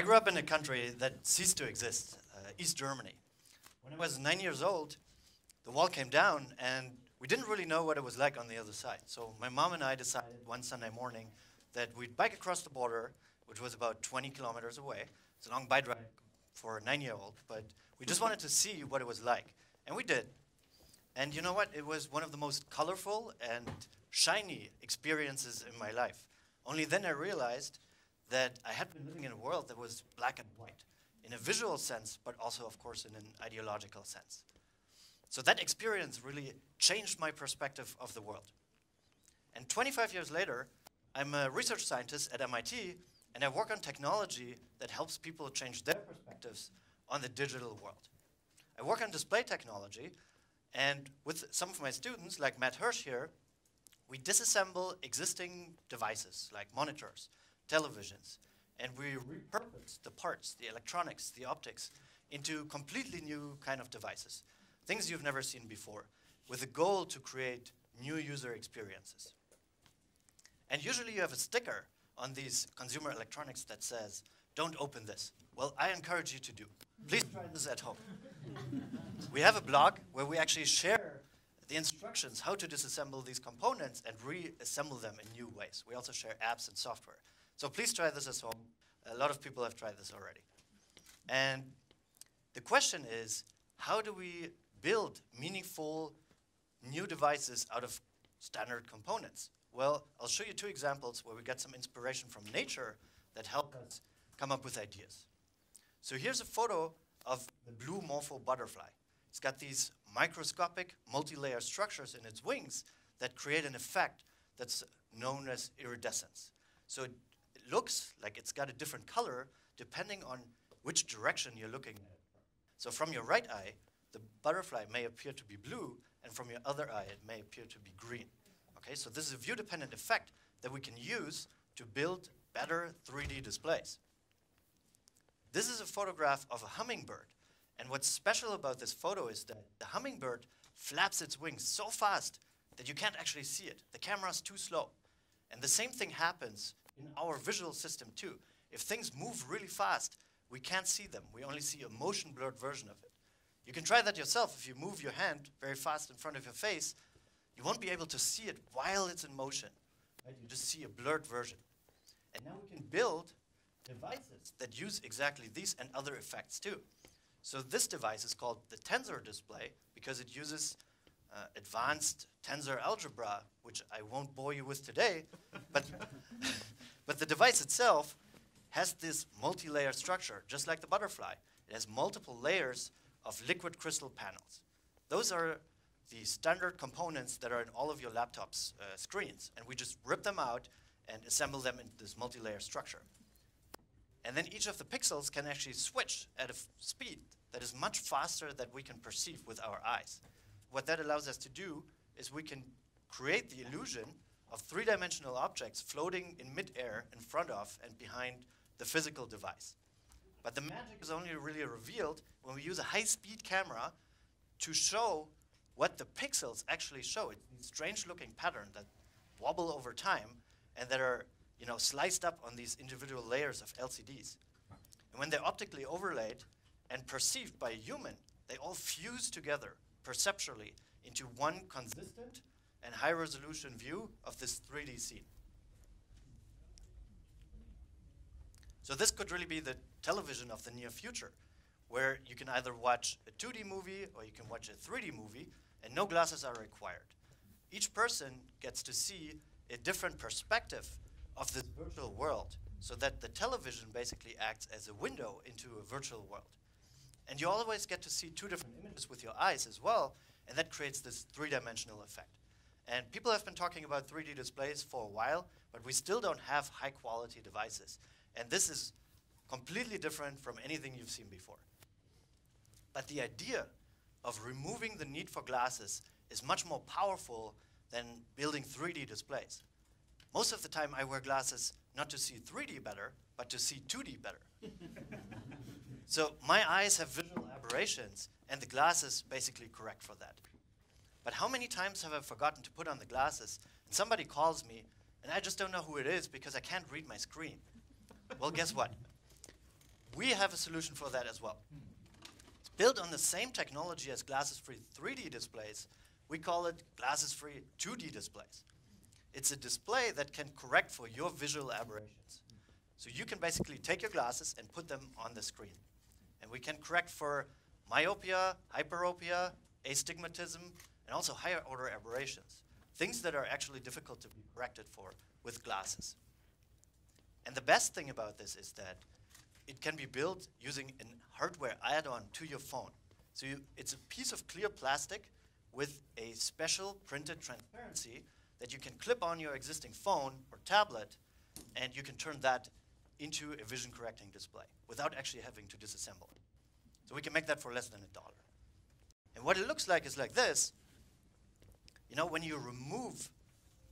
I grew up in a country that ceased to exist, uh, East Germany. When I was nine years old, the wall came down, and we didn't really know what it was like on the other side. So my mom and I decided one Sunday morning that we'd bike across the border, which was about 20 kilometers away. It's a long bike ride for a nine-year-old, but we just wanted to see what it was like, and we did. And you know what? It was one of the most colorful and shiny experiences in my life. Only then I realized that I had been living in a world that was black and white, in a visual sense, but also, of course, in an ideological sense. So that experience really changed my perspective of the world. And 25 years later, I'm a research scientist at MIT, and I work on technology that helps people change their perspectives on the digital world. I work on display technology, and with some of my students, like Matt Hirsch here, we disassemble existing devices like monitors, televisions, and we repurpose the parts, the electronics, the optics, into completely new kind of devices, things you've never seen before, with the goal to create new user experiences. And usually you have a sticker on these consumer electronics that says, don't open this. Well, I encourage you to do. Please try this at home. we have a blog where we actually share the instructions how to disassemble these components and reassemble them in new ways. We also share apps and software. So please try this at home. A lot of people have tried this already. And the question is, how do we build meaningful new devices out of standard components? Well, I'll show you two examples where we get some inspiration from nature that help us come up with ideas. So here's a photo of the blue morpho butterfly. It's got these microscopic multi-layer structures in its wings that create an effect that's known as iridescence. So it, it looks like it's got a different color depending on which direction you're looking at. So from your right eye, the butterfly may appear to be blue, and from your other eye, it may appear to be green. Okay, so this is a view-dependent effect that we can use to build better 3D displays. This is a photograph of a hummingbird. And what's special about this photo is that the hummingbird flaps its wings so fast that you can't actually see it. The camera's too slow. And the same thing happens in our visual system too. If things move really fast, we can't see them. We only see a motion blurred version of it. You can try that yourself. If you move your hand very fast in front of your face, you won't be able to see it while it's in motion. Right? You just see a blurred version. And now we can build devices that use exactly these and other effects too. So this device is called the tensor display because it uses uh, advanced tensor algebra, which I won't bore you with today, but, but the device itself has this multi-layer structure, just like the butterfly. It has multiple layers of liquid crystal panels. Those are the standard components that are in all of your laptop's uh, screens. And we just rip them out and assemble them into this multi-layer structure. And then each of the pixels can actually switch at a speed that is much faster than we can perceive with our eyes. What that allows us to do is we can create the illusion of three-dimensional objects floating in midair in front of and behind the physical device. But the magic is only really revealed when we use a high-speed camera to show what the pixels actually show. It's strange-looking patterns that wobble over time and that are you know, sliced up on these individual layers of LCDs. And when they're optically overlaid and perceived by a human, they all fuse together perceptually into one consistent and high-resolution view of this 3D scene. So this could really be the television of the near future, where you can either watch a 2D movie or you can watch a 3D movie and no glasses are required. Each person gets to see a different perspective of this virtual world so that the television basically acts as a window into a virtual world. And you always get to see two different images with your eyes as well, and that creates this three-dimensional effect. And people have been talking about 3D displays for a while, but we still don't have high-quality devices. And this is completely different from anything you've seen before. But the idea of removing the need for glasses is much more powerful than building 3D displays. Most of the time I wear glasses not to see 3D better, but to see 2D better. so my eyes have visual aberrations, and the glasses basically correct for that. But how many times have I forgotten to put on the glasses, and somebody calls me, and I just don't know who it is because I can't read my screen? well, guess what? we have a solution for that as well. It's built on the same technology as glasses-free 3D displays. We call it glasses-free 2D displays. It's a display that can correct for your visual aberrations. So you can basically take your glasses and put them on the screen. We can correct for myopia, hyperopia, astigmatism, and also higher order aberrations. Things that are actually difficult to be corrected for with glasses. And the best thing about this is that it can be built using a hardware add-on to your phone. So you, it's a piece of clear plastic with a special printed transparency that you can clip on your existing phone or tablet, and you can turn that into a vision correcting display without actually having to disassemble. So we can make that for less than a dollar. And what it looks like is like this. You know, when you remove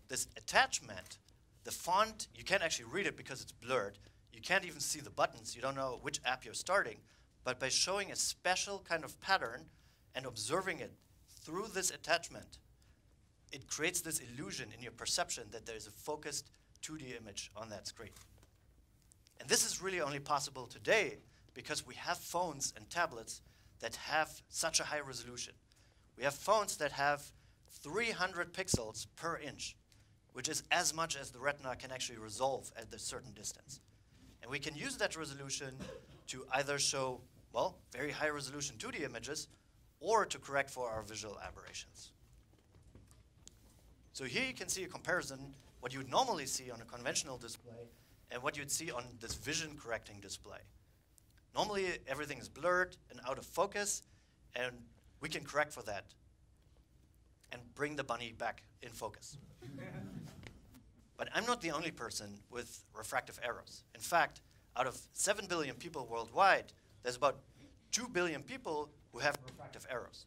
this attachment, the font, you can't actually read it because it's blurred. You can't even see the buttons. You don't know which app you're starting. But by showing a special kind of pattern and observing it through this attachment, it creates this illusion in your perception that there is a focused 2D image on that screen. And this is really only possible today because we have phones and tablets that have such a high resolution. We have phones that have 300 pixels per inch, which is as much as the retina can actually resolve at a certain distance. And we can use that resolution to either show, well, very high resolution 2D images, or to correct for our visual aberrations. So here you can see a comparison, what you would normally see on a conventional display and what you'd see on this vision correcting display. Normally everything is blurred and out of focus, and we can correct for that and bring the bunny back in focus. but I'm not the only person with refractive errors. In fact, out of 7 billion people worldwide, there's about 2 billion people who have refractive errors.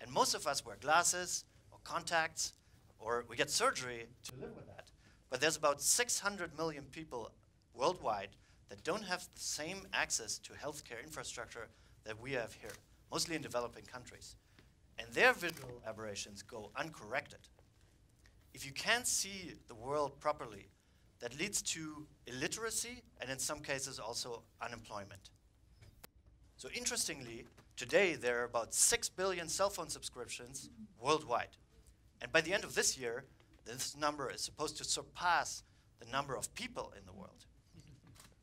And most of us wear glasses or contacts or we get surgery to live with that. But there's about 600 million people worldwide that don't have the same access to healthcare infrastructure that we have here, mostly in developing countries. And their visual aberrations go uncorrected. If you can't see the world properly, that leads to illiteracy and in some cases also unemployment. So interestingly, today there are about 6 billion cell phone subscriptions worldwide. And by the end of this year, this number is supposed to surpass the number of people in the world.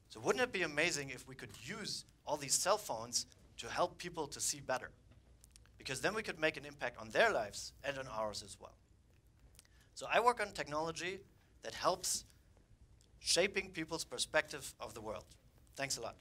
So wouldn't it be amazing if we could use all these cell phones to help people to see better? Because then we could make an impact on their lives and on ours as well. So I work on technology that helps shaping people's perspective of the world. Thanks a lot.